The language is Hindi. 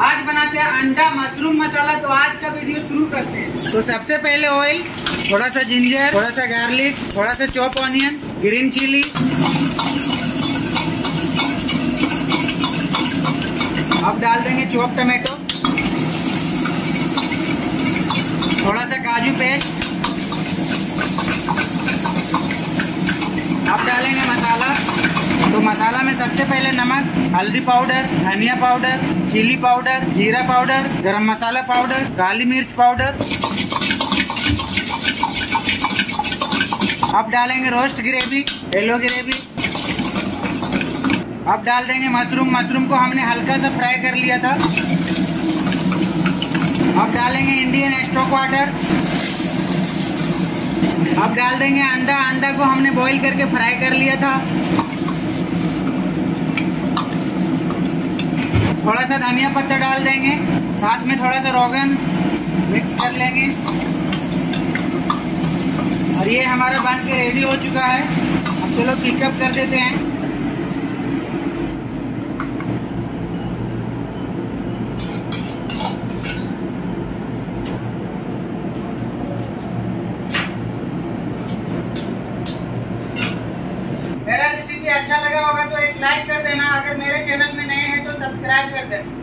आज बनाते हैं अंडा, मशरूम मसाला तो आज का वीडियो शुरू करते हैं। तो सबसे पहले ऑयल थोड़ा सा जिंजर थोड़ा सा गार्लिक थोड़ा सा चॉप ऑनियन ग्रीन चिली अब डाल देंगे चॉप टमाटो थोड़ा सा काजू पेस्ट अब डालेंगे मसाला तो मसाला में सबसे पहले नमक, हल्दी पाउडर, धनिया पाउडर, चिली पाउडर, जीरा पाउडर, गरम मसाला पाउडर, काली मिर्च पाउडर। अब डालेंगे रोस्ट ग्रेवी, येलो ग्रेवी। अब डाल देंगे मशरूम मशरूम को हमने हल्का सा फ्राई कर लिया था। अब डालेंगे इंडियन स्टोक वाटर। अब डाल देंगे अंडा अंडा को हमने बॉईल करके फ्राई कर लिया था। थोड़ा सा धनिया पत्ता डाल देंगे। साथ में थोड़ा सा रोगन मिक्स कर लेंगे। और ये हमारा बन के रेडी हो चुका है। अब चलो पिकअप कर देते हैं। अच्छा लगा होगा तो एक लाइक कर देना। अगर मेरे चैनल में